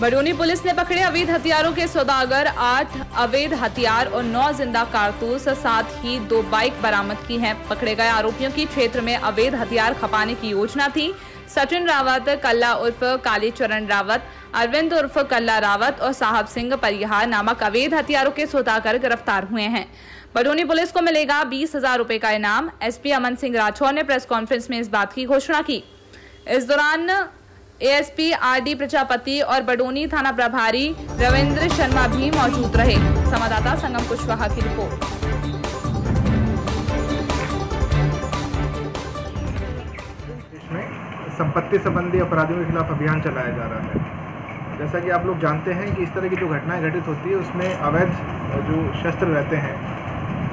Badoni police ने पकड़े अवैध हथियारों के सौदागर, आठ अवैध हथियार और नौ ज़िंदा कारतूस, साथ ही दो बाइक बरामद की हैं। पकड़े गए आरोपियों की क्षेत्र में अवैध हथियार खपाने की योजना थी। सचिन रावत, कल्ला उर्फ़ कालीचरण रावत, अरविंद उर्फ़ कल्ला रावत और साहब सिंह परिहार नामक अवैध हथियारों के सौदागर गिरफ़्तार हुए हैं। बडोनी पुलिस को मिलेगा बीस हज़ार रूपए का इनाम। एसपी अमन सिंह राठौर ने प्रेस कॉन्फ्रेंस में इस बात की घोषणा की। इस दौरान एएसपी आर डी प्रजापति और बडोनी थाना प्रभारी रविंद्र शर्मा भी मौजूद रहे। संवाददाता संगम कुशवाहा की रिपोर्ट। संपत्ति संबंधी अपराधियों के खिलाफ अभियान चलाया जा रहा है। जैसा कि आप लोग जानते हैं कि इस तरह की जो घटनाएँ घटित होती है, उसमें अवैध जो शस्त्र रहते हैं,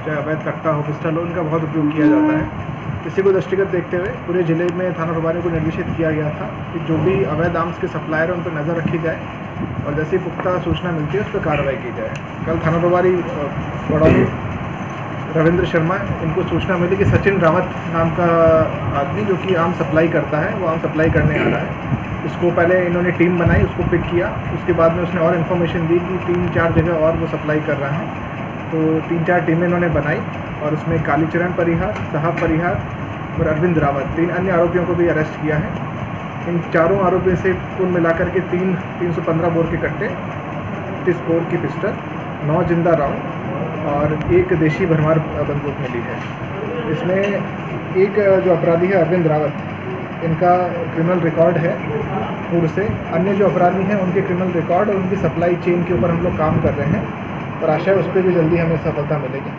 चाहे अवैध कट्टा हो, पिस्टल हो उनका बहुत उपयोग किया जाता है। इसी को दृष्टिगत देखते हुए पूरे ज़िले में थाना प्रभारी को निर्देशित किया गया था कि जो भी अवैध आर्म्स के सप्लायर हैं उन पर नज़र रखी जाए और जैसी पुख्ता सूचना मिलती है उस पर कार्रवाई की जाए। कल थाना प्रभारी बड़ौनी रविंद्र शर्मा इनको सूचना मिली कि सचिन रावत नाम का आदमी जो कि आम सप्लाई करता है वो आम सप्लाई करने आ रहा है। इसको पहले इन्होंने टीम बनाई उसको पिक किया उसके बाद में उसने और इन्फॉर्मेशन दी कि तीन चार जगह और वो सप्लाई कर रहा है। तो तीन चार टीमें इन्होंने बनाई और उसमें कालीचरण परिहार साहब परिहार और अरविंद रावत। तीन अन्य आरोपियों को भी अरेस्ट किया है। इन चारों आरोपियों से कुल मिलाकर के तीन तीन सौ पंद्रह बोर के कट्टे तीस बोर की पिस्टल, नौ ज़िंदा राउंड और एक देशी भरमार बंदूक मिली है। इसमें एक जो अपराधी है अरविंद रावत, इनका क्रिमिनल रिकॉर्ड है पूर्व से। अन्य जो अपराधी हैं, उनके क्रिमिनल रिकॉर्ड और उनकी सप्लाई चेन के ऊपर हम लोग काम कर रहे हैं। और आशा है उस पर भी जल्दी हमें सफलता मिलेगी।